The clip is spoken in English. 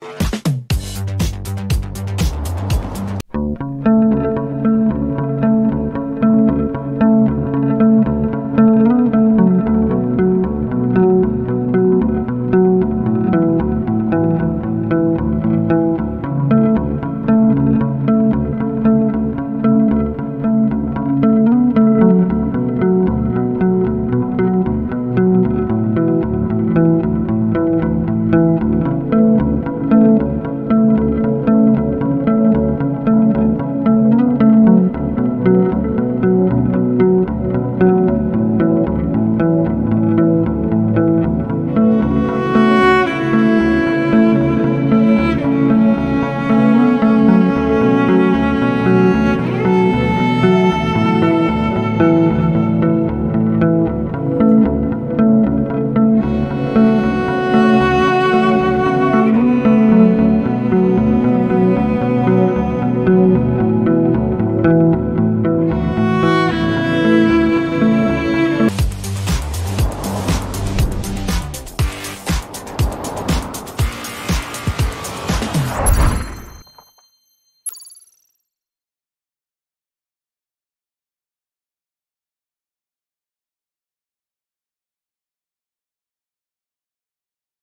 Bye.